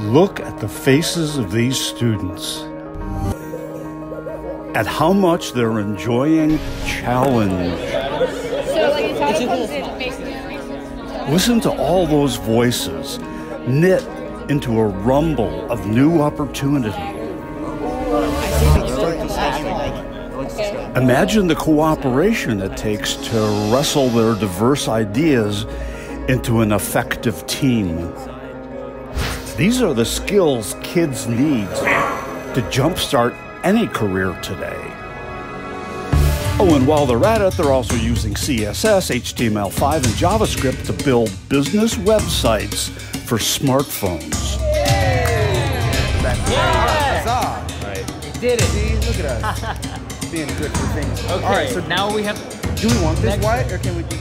Look at the faces of these students. At how much they're enjoying challenge. So like it's how it comes in. Listen to all those voices knit into a rumble of new opportunity. Imagine the cooperation it takes to wrestle their diverse ideas into an effective team. These are the skills kids need to jumpstart any career today. Oh, and while they're at it, they're also using CSS, HTML5, and JavaScript to build business websites for smartphones. Yeah. Right. They Did it. See, look at us. Being good for things. Okay, All right, so now we have do we want this Next- white or can we do